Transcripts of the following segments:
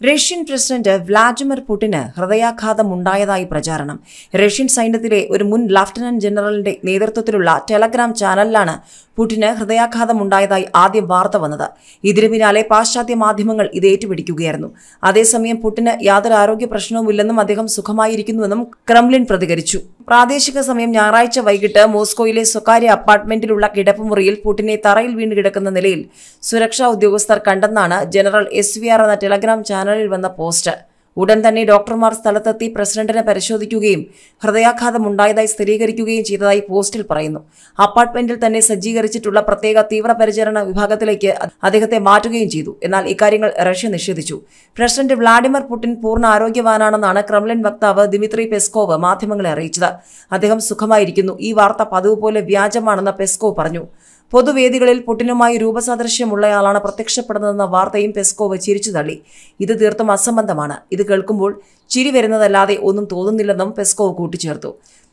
Russian president Vladimir പുടിന് ഹൃദയാഘാതം ഉണ്ടായതായി പ്രചാരണം. റഷ്യൻ സൈന്യത്തിലെ ഒരു മുൻ ലഫ്റ്റനന്റ് ജനറലിന്റെ നേതൃത്വത്തിലുള്ള ടെലഗ്രാം ചാനലിലാണ് പുടിന് ഹൃദയാഘാതം ഉണ്ടായതായി ആദ്യം വാർത്ത വന്നത്. ഇതിനു പിന്നാലെ പാശ്ചാത്യ മാധ്യമങ്ങൾ ഇത് ഏറ്റുപിടിക്കുകയായിരുന്നു. അതേസമയം പുടിന് യാതൊരു ആരോഗ്യ പ്രശ്നവുമില്ലെന്നും അദ്ദേഹം സുഖമായിരിക്കുന്നുവെന്നും ക്രംലിൻ പ്രതികരിച്ചു. പ്രാദേശിക സമയം ഞായറാഴ്ച വൈകിട്ട് മോസ്കോയിലെ സ്വകാര്യ അപ്പാർട്ട്മെന്റിലുള്ള കിടപ്പുമുറിയിൽ പുടിനെ തറയിൽ വീണ് കിടക്കുന്ന നിലയിൽ സുരക്ഷാ ഉദ്യോഗസ്ഥർ കണ്ടെന്നാണ് ജനറൽ എസ് എന്ന ടെലഗ്രാം ചാനലിൽ വന്ന പോസ്റ്റ്. ഉടൻ തന്നെ ഡോക്ടർമാർ സ്ഥലത്തെത്തി പ്രസിഡന്റിനെ പരിശോധിക്കുകയും ഹൃദയാഘാതം ഉണ്ടായതായി സ്ഥിരീകരിക്കുകയും ചെയ്തതായി പോസ്റ്റിൽ പറയുന്നു. അപ്പാർട്ട്മെന്റിൽ തന്നെ സജ്ജീകരിച്ചിട്ടുള്ള പ്രത്യേക തീവ്രപരിചരണ വിഭാഗത്തിലേക്ക് അദ്ദേഹത്തെ മാറ്റുകയും ചെയ്തു. എന്നാൽ ഇക്കാര്യങ്ങൾ റഷ്യ നിഷേധിച്ചു. പ്രസിഡന്റ് വ്ളാഡിമിർ പുടിൻ പൂർണ ആരോഗ്യവാനാണെന്നാണ് ക്രെംലിൻ വക്താവ് ദിമിത്രി പെസ്കോവ് മാധ്യമങ്ങളെ അറിയിച്ചത്. അദ്ദേഹം സുഖമായിരിക്കുന്നു. ഈ വാർത്ത പതിവ് പോലെ വ്യാജമാണെന്ന് പെസ്കോവ് പറഞ്ഞു. പൊതുവേദികളിൽ പുടിനുമായി രൂപസാദൃശ്യമുള്ളയാളാണ് പ്രത്യക്ഷപ്പെടുന്നതെന്ന വാർത്തയും പെസ്കോവ് ചിരിച്ചു തള്ളി. ഇത് തീർത്തും അസംബന്ധമാണ്. ഇത് കേൾക്കുമ്പോൾ ചിരി വരുന്നതല്ലാതെ ഒന്നും തോന്നുന്നില്ലെന്നും പെസ്കോവ് കൂട്ടിച്ചേർത്തു.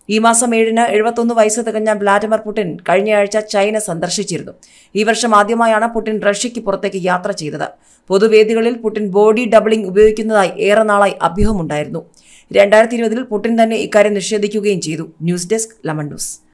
ഈ മാസം ഏഴിന് എഴുപത്തൊന്ന് വയസ്സ് തികഞ്ഞ വ്ളാഡിമർ പുടിൻ കഴിഞ്ഞയാഴ്ച ചൈന സന്ദർശിച്ചിരുന്നു. ഈ വർഷം ആദ്യമായാണ് പുടിൻ റഷ്യയ്ക്ക് പുറത്തേക്ക് യാത്ര ചെയ്തത്. പൊതുവേദികളിൽ പുടിൻ ബോഡി ഡബിളിംഗ് ഉപയോഗിക്കുന്നതായി ഏറെ നാളായി അഭ്യൂഹമുണ്ടായിരുന്നു. രണ്ടായിരത്തി ഇരുപതിൽ പുടിൻ തന്നെ ഇക്കാര്യം നിഷേധിക്കുകയും ചെയ്തു. News desk lemon news.